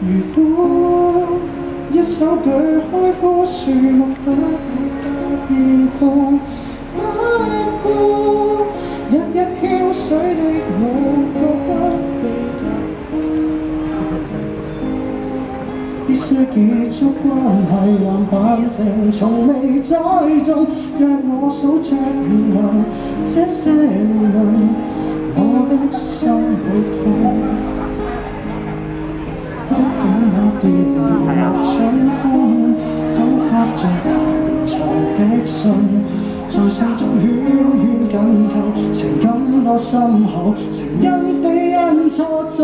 如果一手举开枯树木，不会变空。不过日日漂水的我，觉得。必须结束关系，难扮成从未栽种。让我数着年轮，这些年轮，我的心好痛。不管那段如何春风，总刻着那年才的信。在心中圈圈紧扣，情感多深厚，情因非因错综。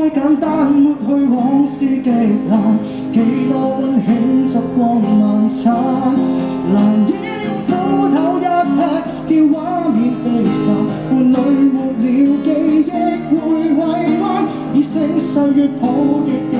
太简单抹去往事极难几多温馨烛光晚餐难以用斧头一拍叫画面飞散伴侣没了记忆会为患已胜岁月抱月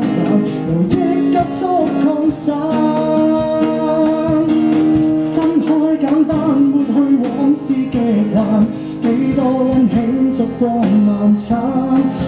无益急速扩散分开简单抹去往事极难几多温馨烛光晚餐。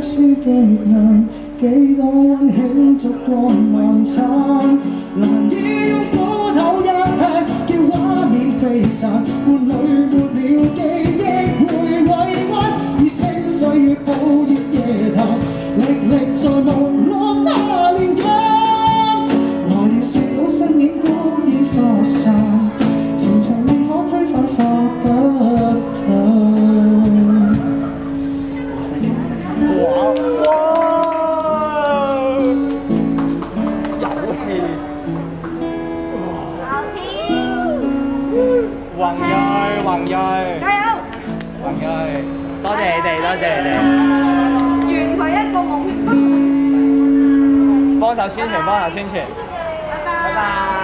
书几，几多温馨烛光晚餐，难以用。宏睿，宏睿，加油！宏睿，多謝你哋，多謝你哋。圓佢一個夢。幫手宣傳，幫手宣傳。拜拜。